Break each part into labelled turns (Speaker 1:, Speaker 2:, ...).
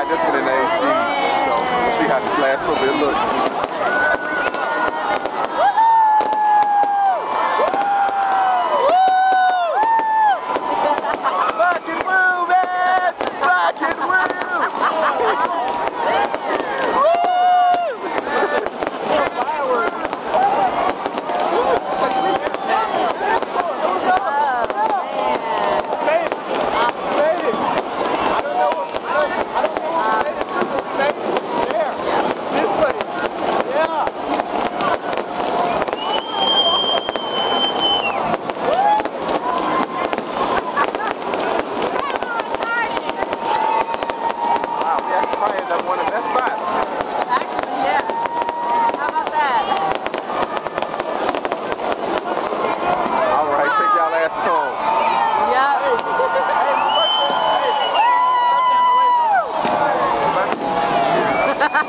Speaker 1: got this one in the HD, so we'll see how this last little bit looks.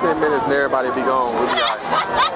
Speaker 1: 10 minutes and everybody be gone.